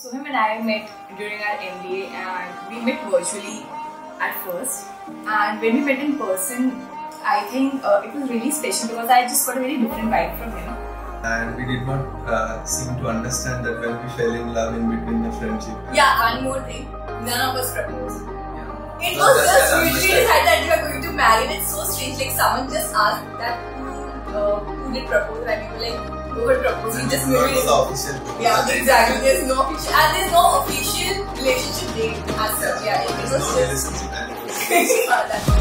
So him and I met during our MBA and we met virtually at first and when we met in person I think uh, it was really special because I just got a very different vibe from him. And we did not uh, seem to understand that when we fell in love in between the friendship. Yeah, one more thing. None of us proposed. Yeah. It was just we decided that we were going to marry. It's so strange. Like someone just asked that who, uh, who did propose, and we were like, who would propose? We just Not official. Yeah, exactly. There's no official, and there's no official relationship date as such. Yeah, it was just. relationship anniversary. That's-